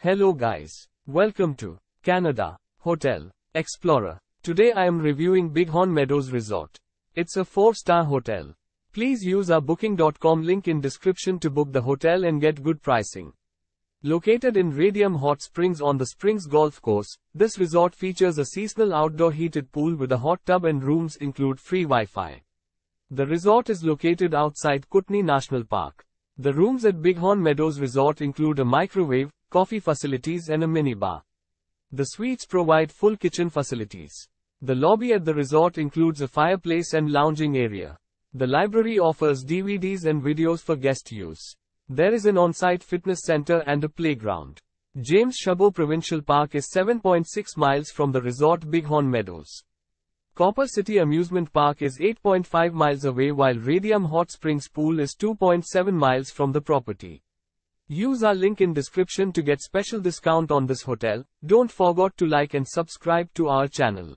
Hello guys. Welcome to Canada Hotel Explorer. Today I am reviewing Bighorn Meadows Resort. It's a 4-star hotel. Please use our booking.com link in description to book the hotel and get good pricing. Located in Radium Hot Springs on the Springs Golf Course, this resort features a seasonal outdoor heated pool with a hot tub and rooms include free Wi-Fi. The resort is located outside Kootenay National Park. The rooms at Bighorn Meadows Resort include a microwave, coffee facilities and a minibar. The suites provide full kitchen facilities. The lobby at the resort includes a fireplace and lounging area. The library offers DVDs and videos for guest use. There is an on-site fitness center and a playground. James Chabot Provincial Park is 7.6 miles from the resort Bighorn Meadows. Copper City Amusement Park is 8.5 miles away while Radium Hot Springs Pool is 2.7 miles from the property. Use our link in description to get special discount on this hotel. Don't forget to like and subscribe to our channel.